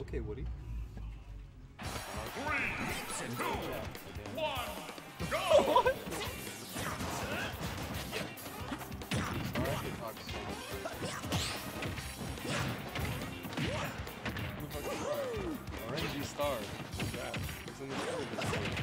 Okay, Woody. Three, two, one, go! RNG star. Yeah. It's in the show.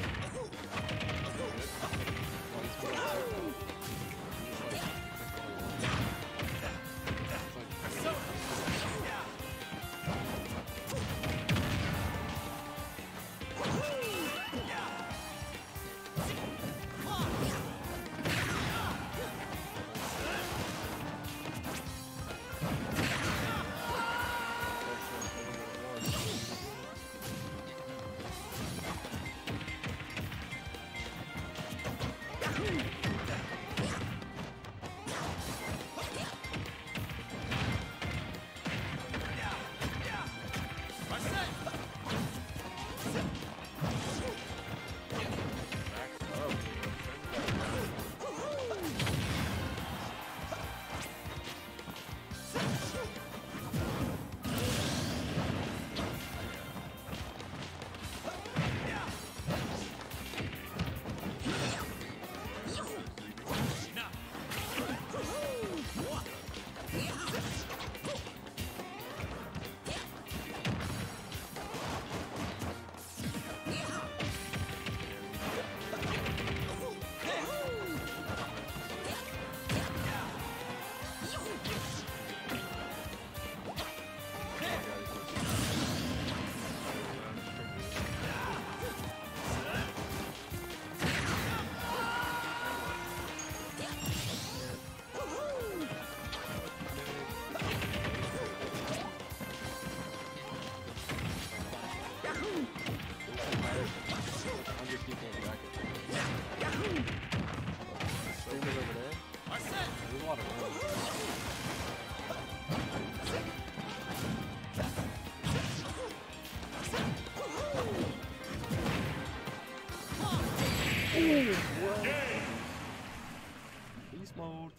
Mode.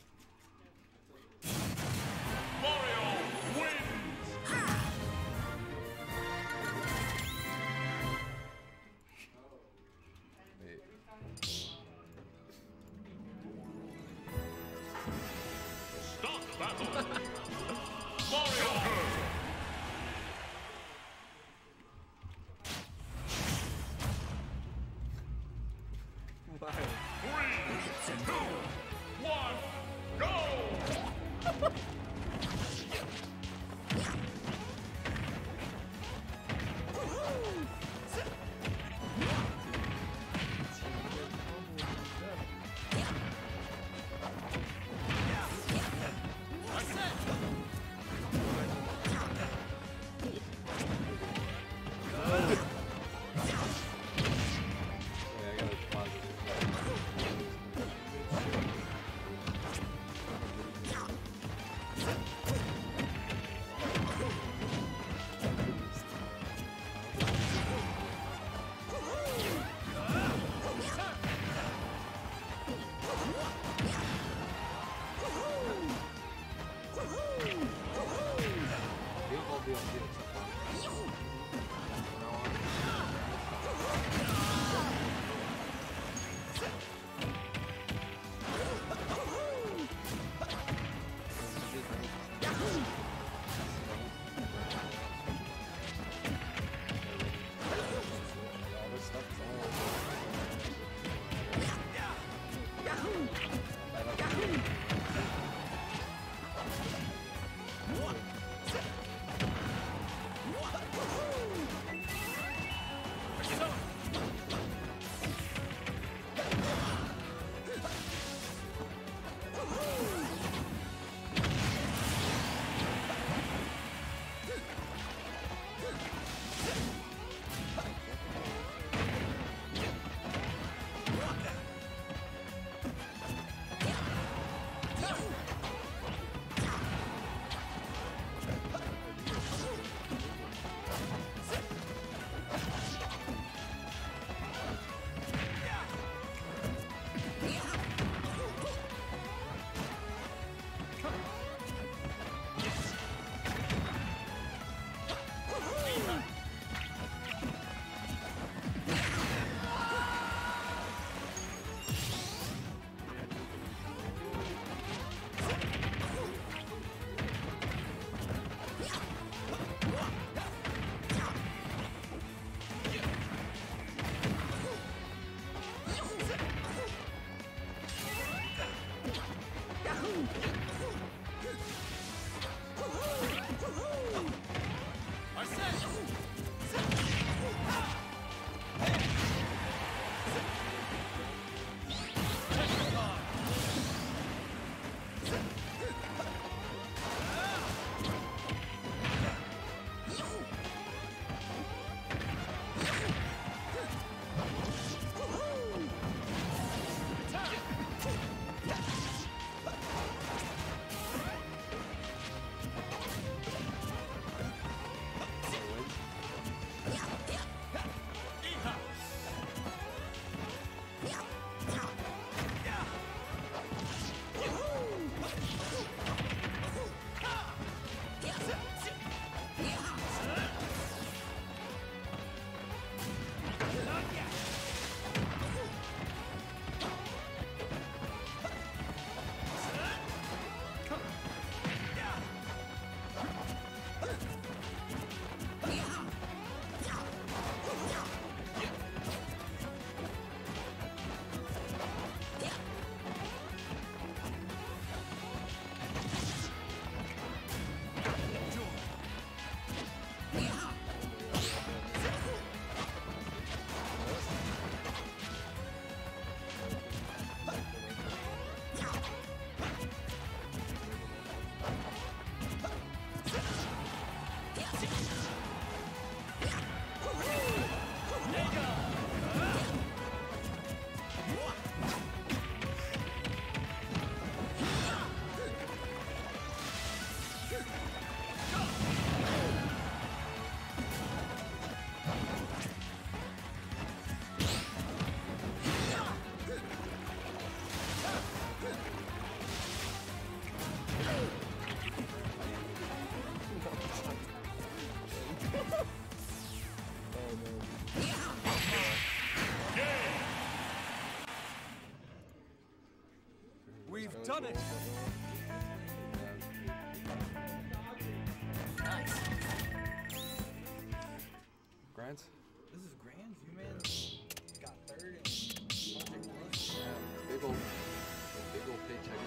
Ooh. I've done it. Grant? This is grand. You man got third and hundred. Yeah, big old, big old paycheck.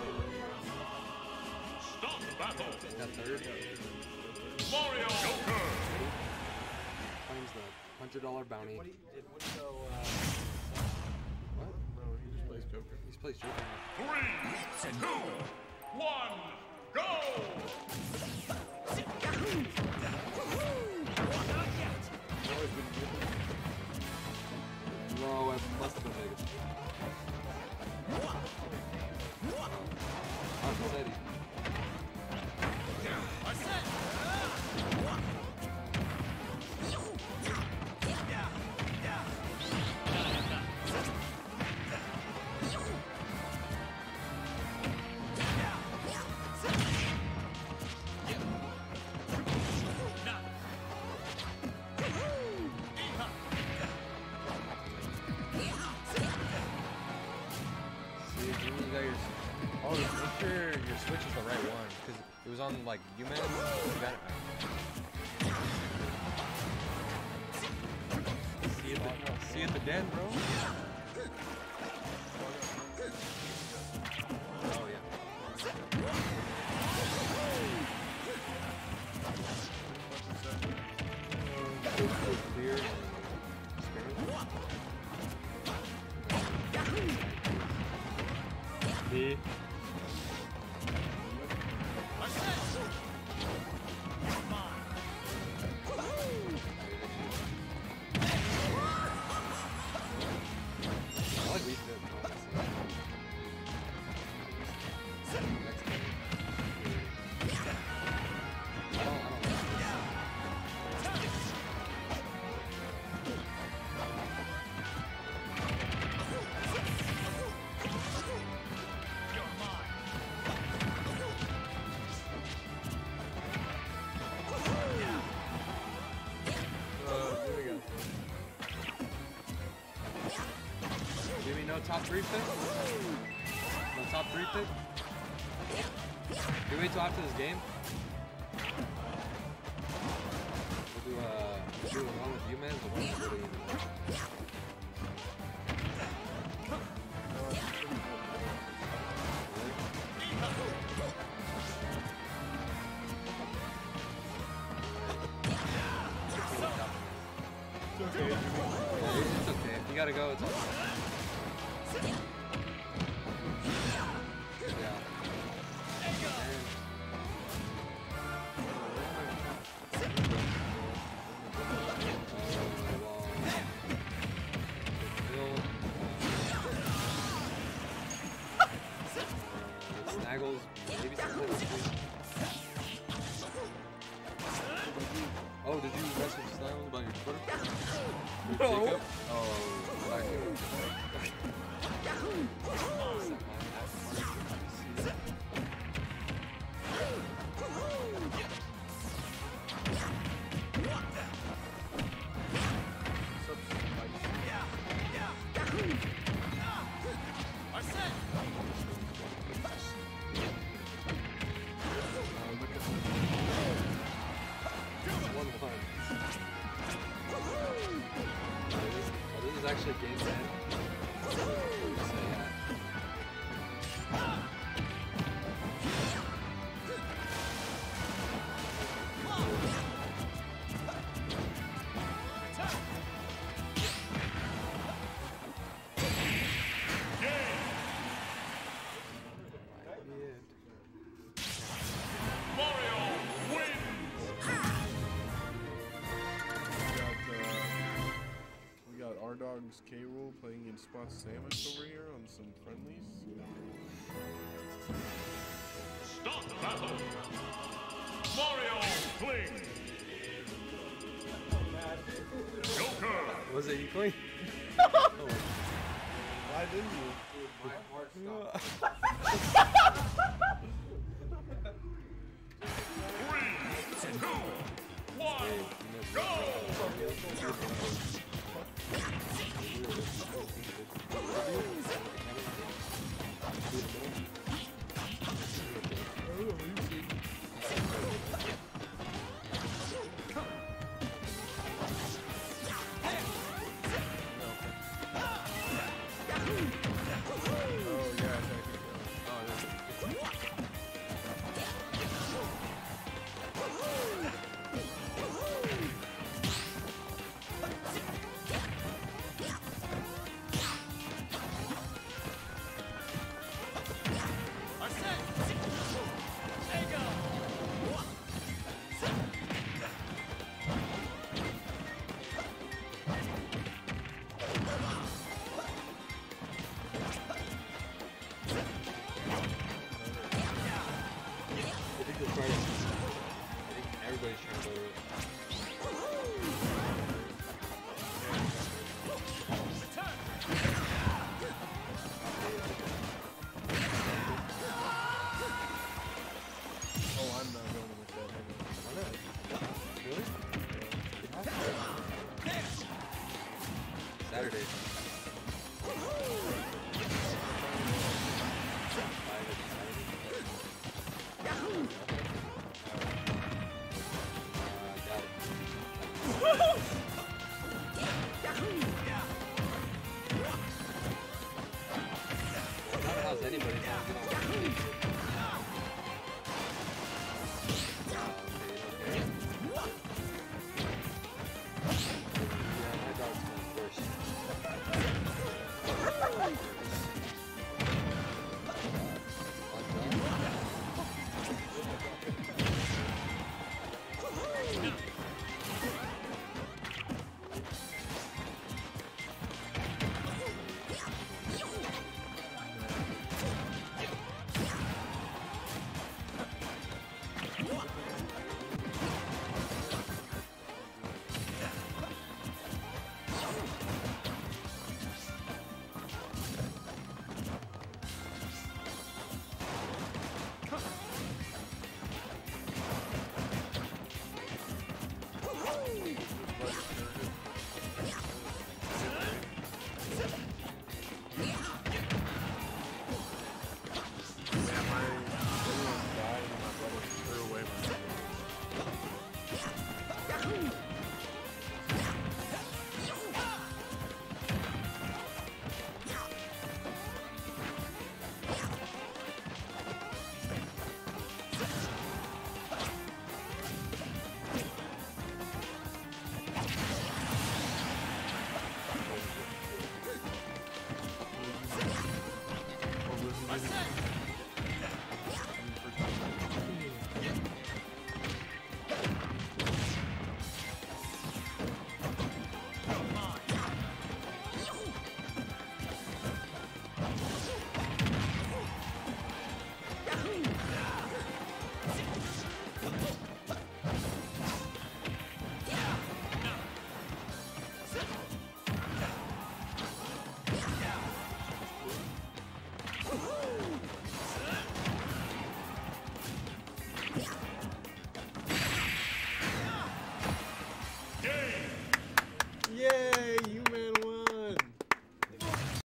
Start the battle. Got third. Mario Joker. Claims the hundred dollar bounty. Joker. He's plays Three, two, one, go! No, it must have been Vegas. Uncle Eddie. Pick? No top three pick? Can wait till after this game? We'll do, uh, do one with you, man. The one with really, It's okay. If you gotta go, it's okay. Our K Rool playing in Spot Samus over here on some friendlies. Start the battle! Mario Kling! Joker! Was it Inkling? Why didn't you? Three, two, one, go! Oh, it is.